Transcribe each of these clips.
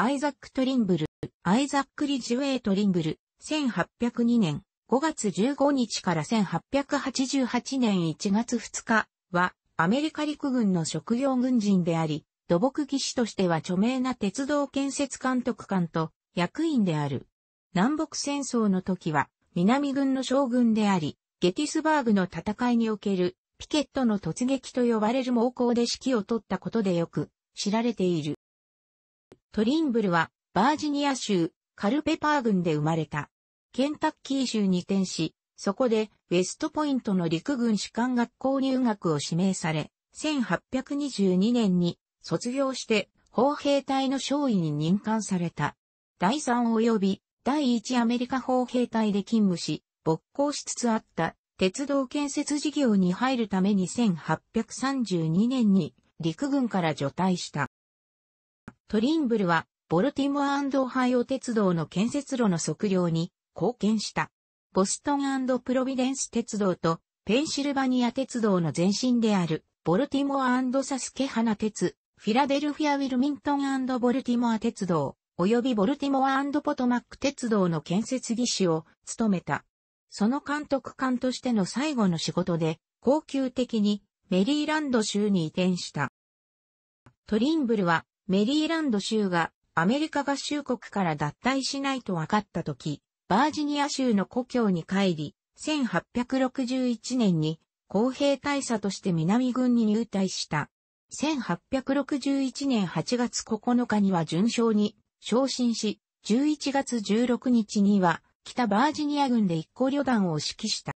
アイザック・トリンブル、アイザック・リジュエイ・トリンブル、1802年5月15日から1888年1月2日は、アメリカ陸軍の職業軍人であり、土木技師としては著名な鉄道建設監督官と役員である。南北戦争の時は、南軍の将軍であり、ゲティスバーグの戦いにおけるピケットの突撃と呼ばれる猛攻で指揮を取ったことでよく知られている。トリンブルはバージニア州カルペパー郡で生まれた。ケンタッキー州に転し、そこでウェストポイントの陸軍士官学校入学を指名され、1822年に卒業して砲兵隊の少尉に任官された。第3及び第1アメリカ砲兵隊で勤務し、勃興しつつあった鉄道建設事業に入るために1832年に陸軍から除隊した。トリンブルは、ボルティモアオハイオ鉄道の建設路の測量に貢献した。ボストンプロビデンス鉄道とペンシルバニア鉄道の前身であるボルティモアサスケハナ鉄、フィラデルフィアウィルミントンボルティモア鉄道、及びボルティモアポトマック鉄道の建設技師を務めた。その監督官としての最後の仕事で、高級的にメリーランド州に移転した。トリンブルはメリーランド州がアメリカ合衆国から脱退しないと分かったとき、バージニア州の故郷に帰り、1861年に公平大佐として南軍に入隊した。1861年8月9日には準将に昇進し、11月16日には北バージニア軍で一個旅団を指揮した。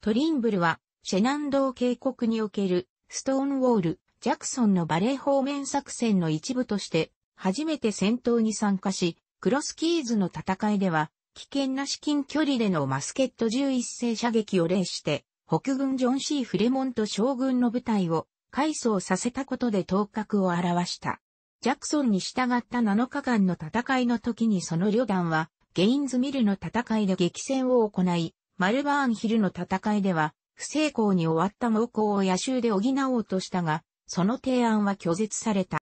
トリンブルはシェナンドー渓谷におけるストーンウォール、ジャクソンのバレー方面作戦の一部として初めて戦闘に参加し、クロスキーズの戦いでは危険な至近距離でのマスケット11世射撃を例して、北軍ジョン・シー・フレモント将軍の部隊を改装させたことで頭角を表した。ジャクソンに従った7日間の戦いの時にその旅団は、ゲインズミルの戦いで激戦を行い、マルバーンヒルの戦いでは、不成功に終わった猛攻を野襲で補おうとしたが、その提案は拒絶された。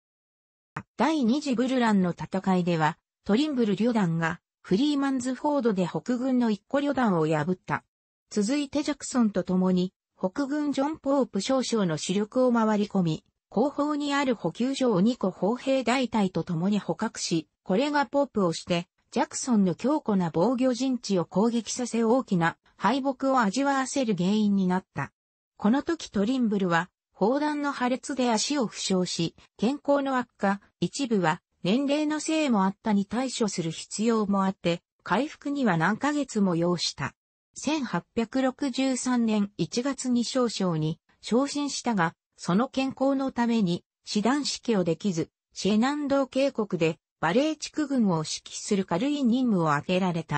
第二次ブルランの戦いでは、トリンブル旅団がフリーマンズフォードで北軍の一個旅団を破った。続いてジャクソンと共に、北軍ジョン・ポープ少将の主力を回り込み、後方にある補給所を2個砲兵大隊と共に捕獲し、これがポープをして、ジャクソンの強固な防御陣地を攻撃させ大きな敗北を味わわせる原因になった。この時トリンブルは砲弾の破裂で足を負傷し、健康の悪化、一部は年齢のせいもあったに対処する必要もあって、回復には何ヶ月も要した。1863年1月に少将に昇進したが、その健康のために師団指揮をできず、シェナンド渓谷でバレー地区軍を指揮する軽い任務を当てられた。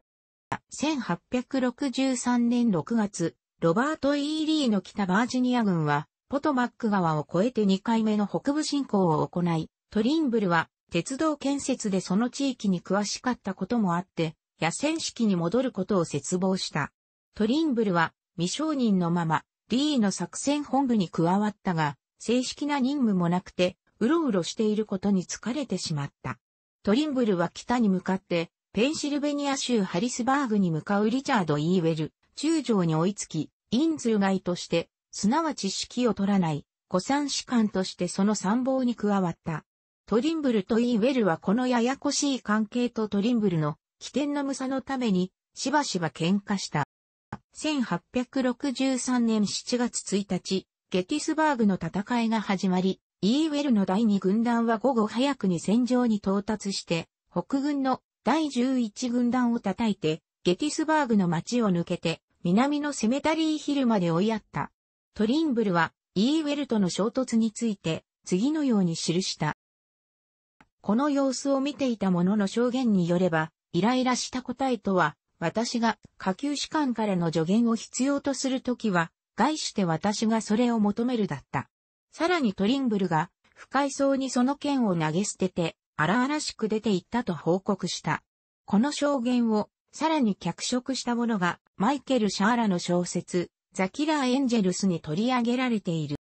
1863年6月、ロバート・イー・リーの北バージニア軍は、ポトマック川を越えて2回目の北部侵攻を行い、トリンブルは鉄道建設でその地域に詳しかったこともあって、野戦式に戻ることを絶望した。トリンブルは未承認のまま、リーの作戦本部に加わったが、正式な任務もなくて、うろうろしていることに疲れてしまった。トリンブルは北に向かって、ペンシルベニア州ハリスバーグに向かうリチャード・イーウェル、中将に追いつき、インズル外として、すなわち指揮を取らない、古参士官としてその参謀に加わった。トリンブルとイーウェルはこのややこしい関係とトリンブルの起点の無差のために、しばしば喧嘩した。1863年7月1日、ゲティスバーグの戦いが始まり、イーウェルの第二軍団は午後早くに戦場に到達して、北軍の第11軍団を叩いて、ゲティスバーグの街を抜けて、南のセメタリーヒルまで追いやった。トリンブルは、イーウェルとの衝突について、次のように記した。この様子を見ていた者の証言によれば、イライラした答えとは、私が下級士官からの助言を必要とするときは、概して私がそれを求めるだった。さらにトリンブルが、不快そうにその剣を投げ捨てて、荒々しく出て行ったと報告した。この証言を、さらに脚色したものが、マイケル・シャーラの小説、ザ・キラー・エンジェルスに取り上げられている。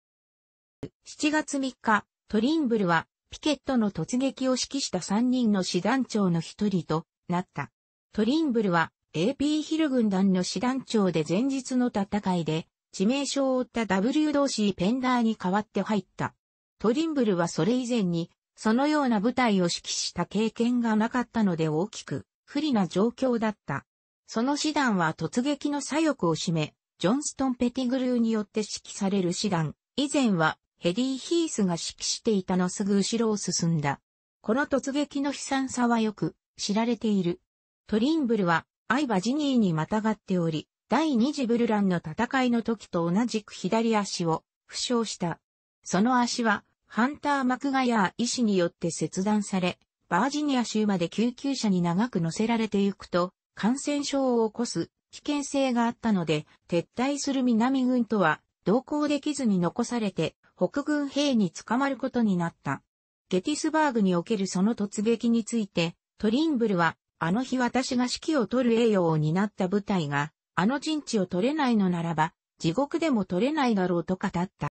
7月3日、トリンブルは、ピケットの突撃を指揮した3人の師団長の一人となった。トリンブルは AP ヒル軍団の師団長で前日の戦いで致命傷を負った W 同士ペンダーに代わって入った。トリンブルはそれ以前にそのような部隊を指揮した経験がなかったので大きく不利な状況だった。その師団は突撃の左翼を占め、ジョンストン・ペティグルーによって指揮される師団、以前はヘディ・ヒースが指揮していたのすぐ後ろを進んだ。この突撃の悲惨さはよく知られている。トリンブルはアイバジニーにまたがっており、第二次ブルランの戦いの時と同じく左足を負傷した。その足はハンター・マクガヤー医師によって切断され、バージニア州まで救急車に長く乗せられてゆくと、感染症を起こす危険性があったので、撤退する南軍とは同行できずに残されて、北軍兵に捕まることになった。ゲティスバーグにおけるその突撃について、トリンブルは、あの日私が指揮を取る栄誉を担った部隊が、あの陣地を取れないのならば、地獄でも取れないだろうと語った。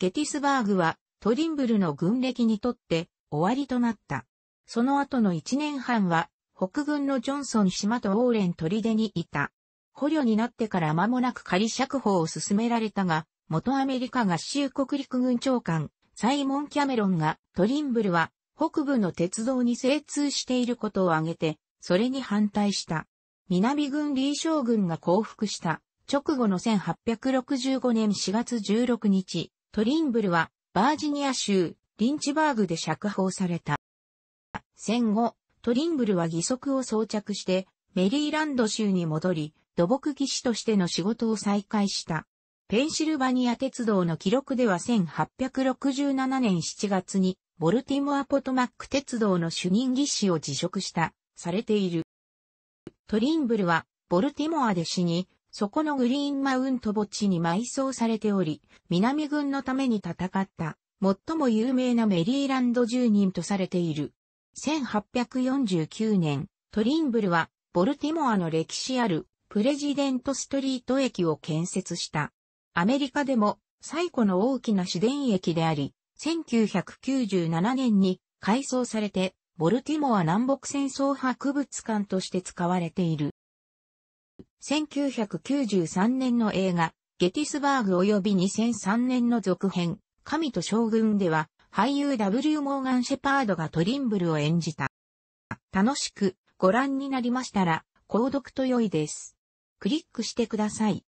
ゲティスバーグは、トリンブルの軍歴にとって終わりとなった。その後の1年半は、北軍のジョンソン島とオーレン砦にいた。捕虜になってから間もなく仮釈放を進められたが、元アメリカ合衆国陸軍長官、サイモン・キャメロンがトリンブルは北部の鉄道に精通していることを挙げて、それに反対した。南軍リー将軍が降伏した直後の1865年4月16日、トリンブルはバージニア州リンチバーグで釈放された。戦後、トリンブルは義足を装着してメリーランド州に戻り、土木技師としての仕事を再開した。ペンシルバニア鉄道の記録では1867年7月にボルティモアポトマック鉄道の主任技師を辞職した、されている。トリンブルはボルティモアで死に、そこのグリーンマウント墓地に埋葬されており、南軍のために戦った最も有名なメリーランド住人とされている。1849年、トリンブルはボルティモアの歴史あるプレジデントストリート駅を建設した。アメリカでも最古の大きな市電駅であり、1997年に改装されて、ボルティモア南北戦争博物館として使われている。1993年の映画、ゲティスバーグ及び2003年の続編、神と将軍では、俳優 W. モーガン・シェパードがトリンブルを演じた。楽しくご覧になりましたら、購読と良いです。クリックしてください。